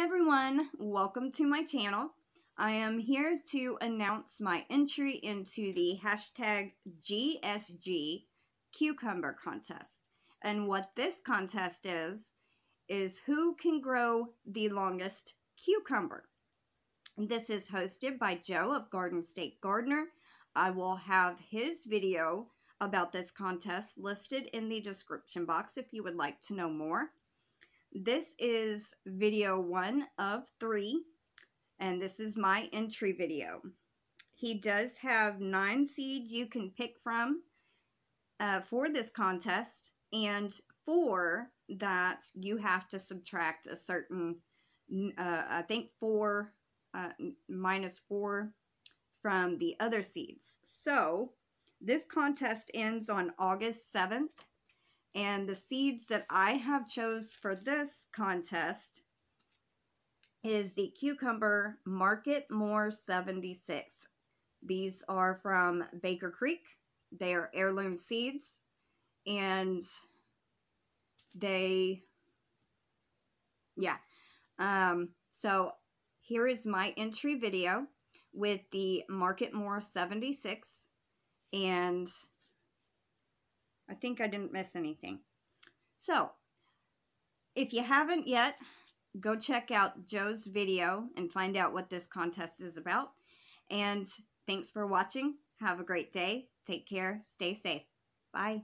Everyone, welcome to my channel. I am here to announce my entry into the hashtag GSG cucumber contest. And what this contest is, is who can grow the longest cucumber. This is hosted by Joe of Garden State Gardener. I will have his video about this contest listed in the description box if you would like to know more. This is video one of three, and this is my entry video. He does have nine seeds you can pick from uh, for this contest, and four that you have to subtract a certain, uh, I think four uh, minus four from the other seeds. So, this contest ends on August 7th and the seeds that I have chose for this contest is the Cucumber Marketmore 76. These are from Baker Creek. They are heirloom seeds. And they, yeah. Um, so here is my entry video with the Marketmore 76. And I think I didn't miss anything. So, if you haven't yet, go check out Joe's video and find out what this contest is about. And thanks for watching. Have a great day. Take care. Stay safe. Bye.